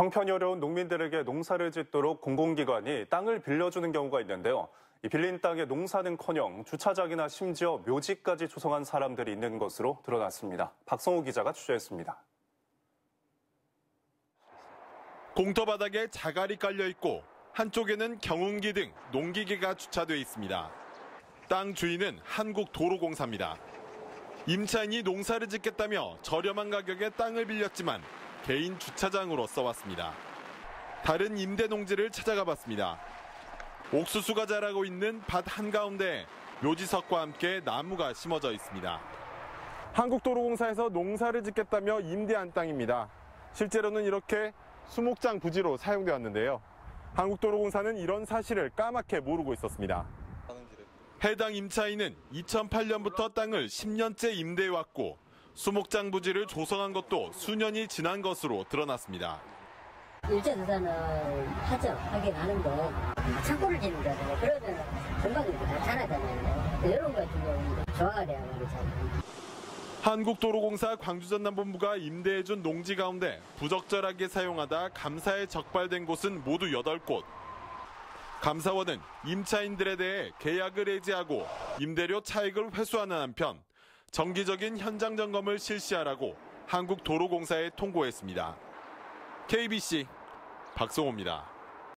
형편이 어려운 농민들에게 농사를 짓도록 공공기관이 땅을 빌려주는 경우가 있는데요. 이 빌린 땅에 농사는커녕 주차장이나 심지어 묘지까지 조성한 사람들이 있는 것으로 드러났습니다. 박성호 기자가 취재했습니다. 공터 바닥에 자갈이 깔려 있고 한쪽에는 경운기 등 농기계가 주차돼 있습니다. 땅 주인은 한국도로공사입니다. 임차인이 농사를 짓겠다며 저렴한 가격에 땅을 빌렸지만 개인 주차장으로 써왔습니다. 다른 임대 농지를 찾아가 봤습니다. 옥수수가 자라고 있는 밭 한가운데 묘지석과 함께 나무가 심어져 있습니다. 한국도로공사에서 농사를 짓겠다며 임대한 땅입니다. 실제로는 이렇게 수목장 부지로 사용되어 왔는데요. 한국도로공사는 이런 사실을 까맣게 모르고 있었습니다. 해당 임차인은 2008년부터 땅을 10년째 임대해왔고 수목장 부지를 조성한 것도 수년이 지난 것으로 드러났습니다. 일제 조사는 하죠. 하긴 하는데 창고를 짓는 거잖아요. 그러면 금방 다 자라잖아요. 이런 거 같은 경우는 조화가 돼야 말이잖아요. 한국도로공사 광주전남본부가 임대해준 농지 가운데 부적절하게 사용하다 감사에 적발된 곳은 모두 8곳. 감사원은 임차인들에 대해 계약을 해지하고 임대료 차익을 회수하는 한편 정기적인 현장 점검을 실시하라고 한국도로공사에 통고했습니다. KBC 박성호입니다.